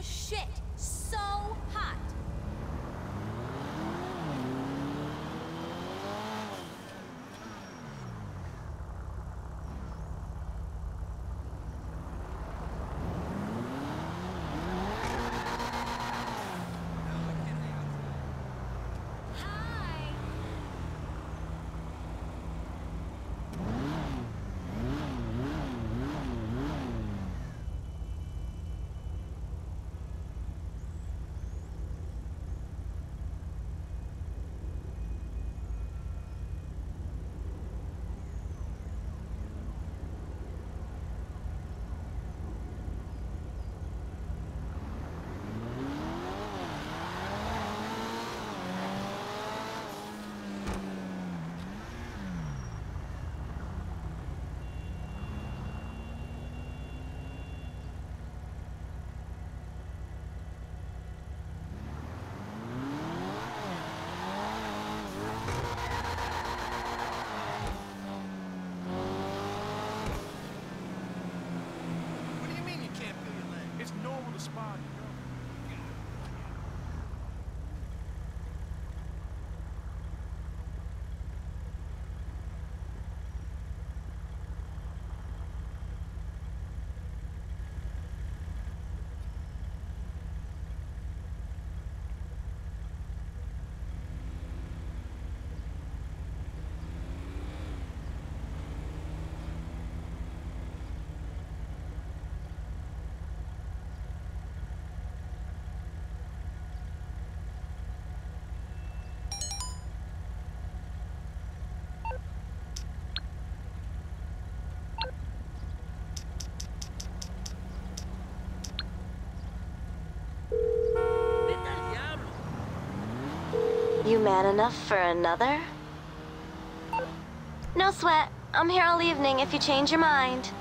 the shit. So man enough for another? No sweat. I'm here all evening if you change your mind.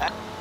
Oh,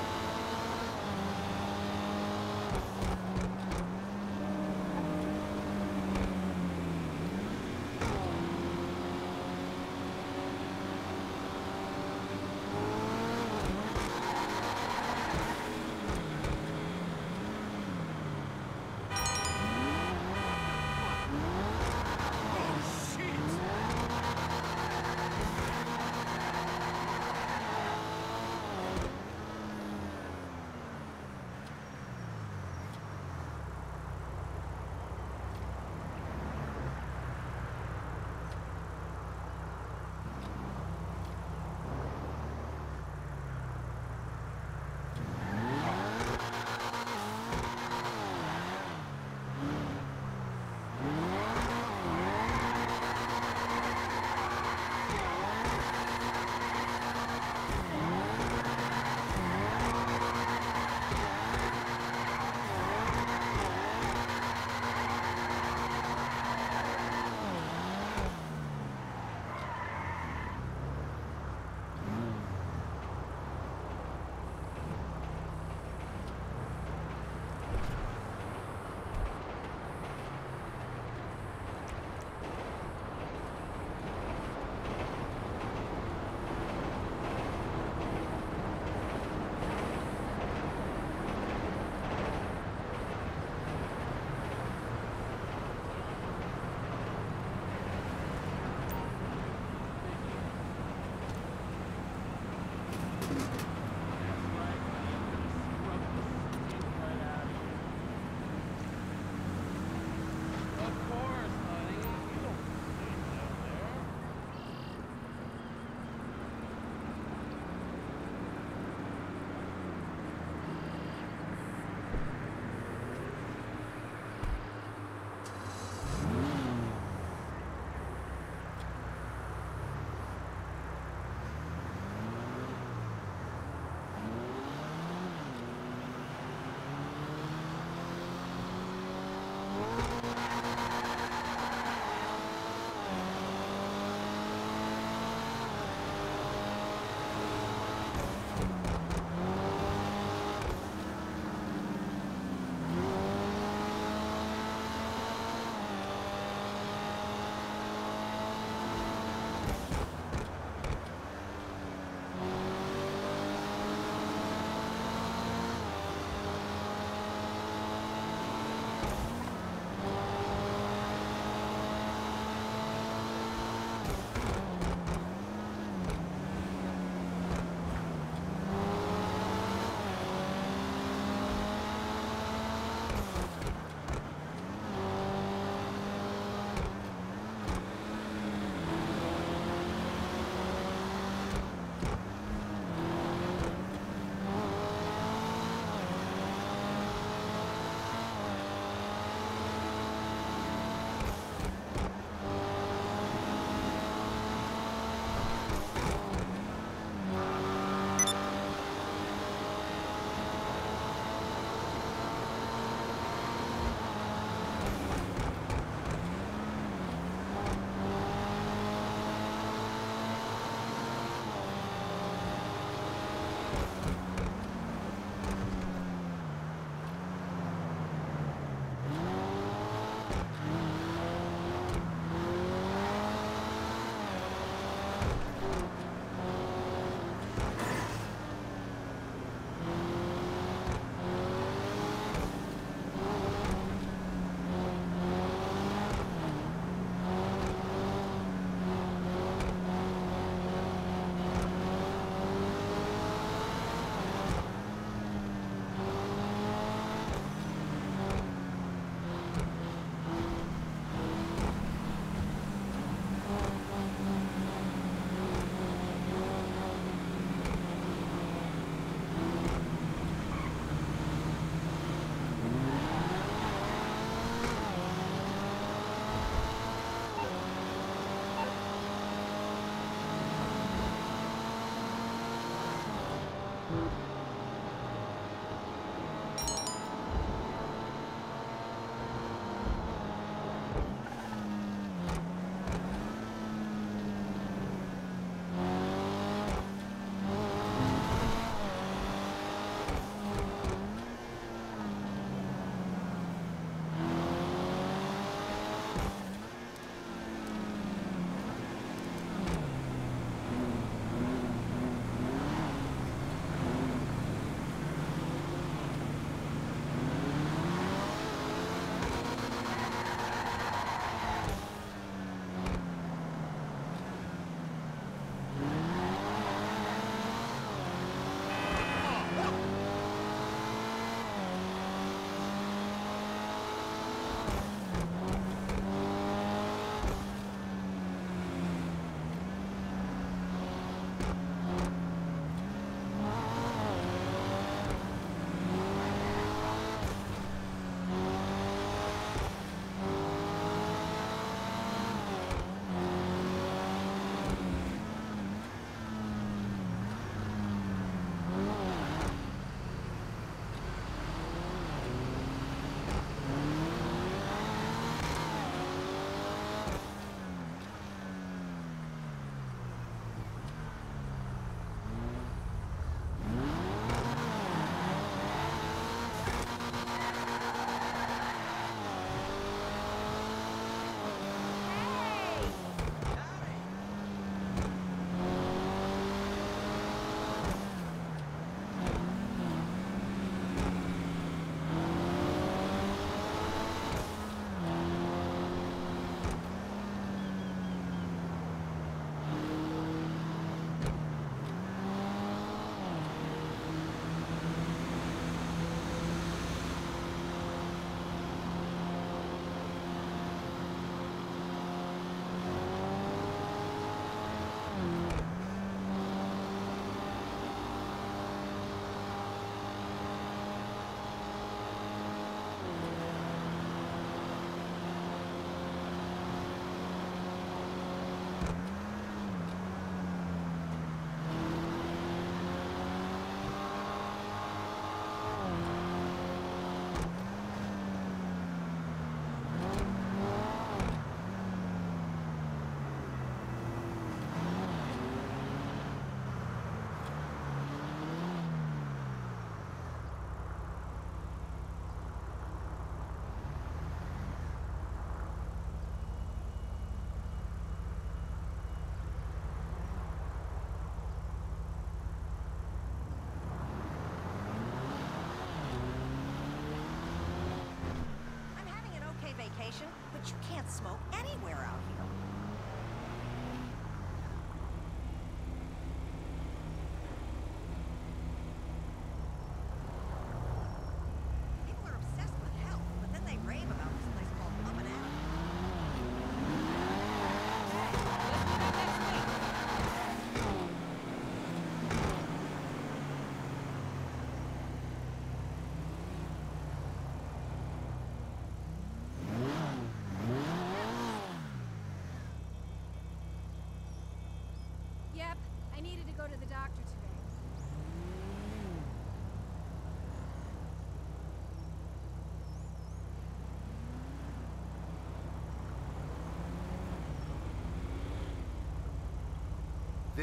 you can't smoke anywhere out here.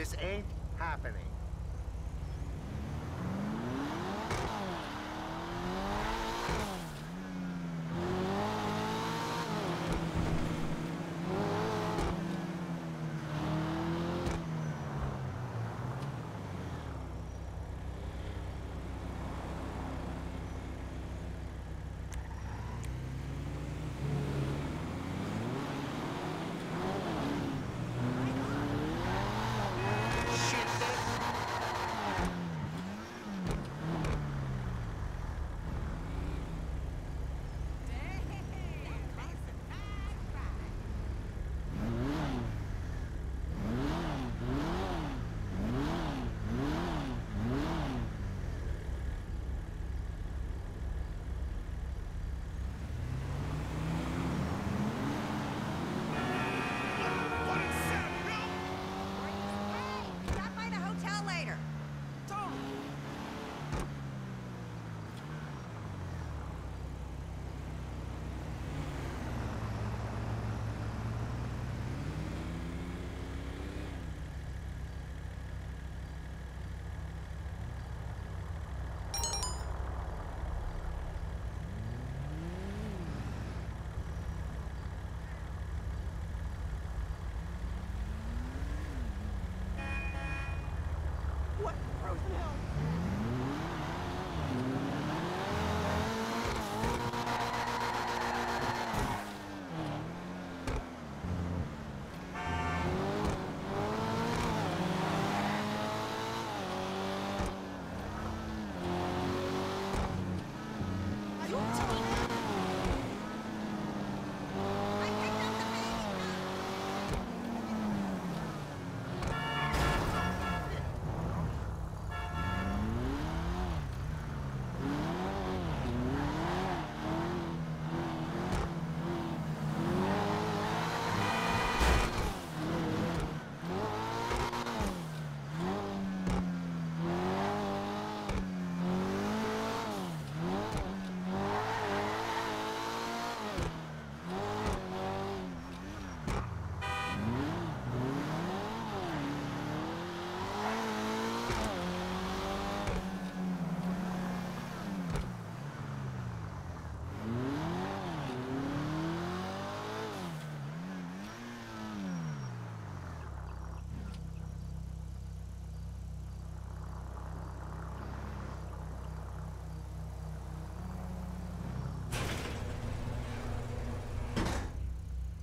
This ain't happening.